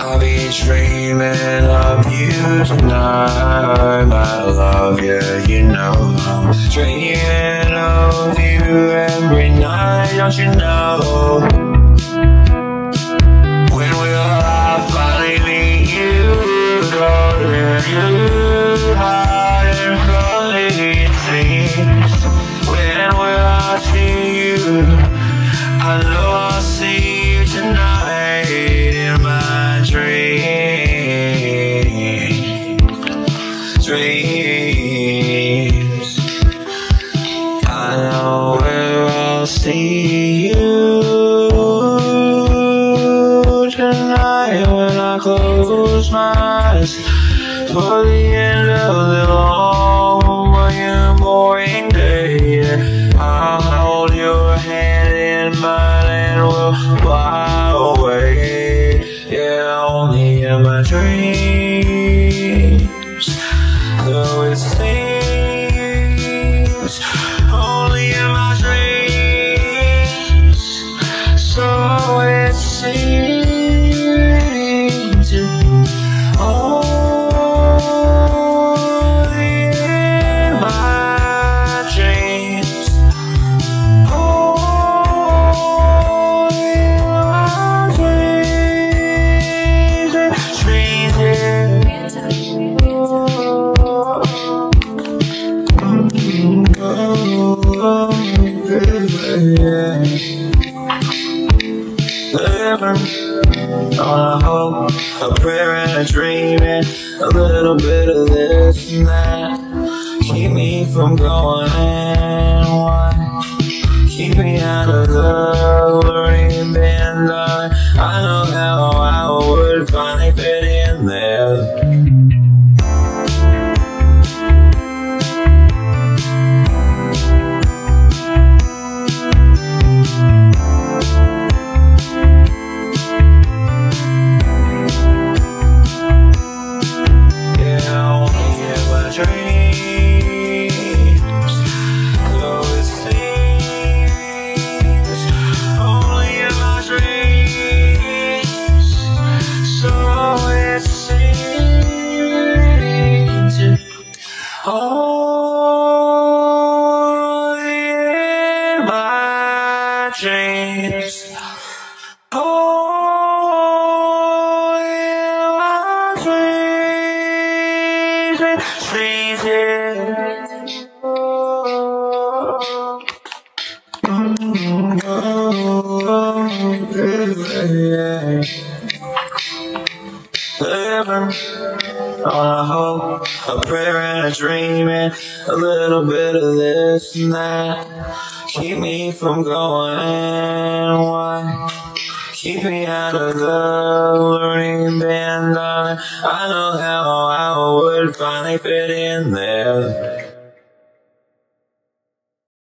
I'll be dreaming of you tonight. I love you, you know. I'm dreaming of you every night, don't you know? Close my eyes for the end of the long, but boring day. I'll hold your hand in mine and we'll fly away. Yeah, only in my dreams. Living on a hope, a prayer and a dream, and a little bit of this and that. Keep me from going why? Keep me out of the band. I know how I would finally in my dreams. Oh, in my dreams, dreams, yeah. Living on a hope, a prayer and a dream, and a little bit of this and that. Keep me from going why? Keep me out of the learning band. I know how I would finally fit in there.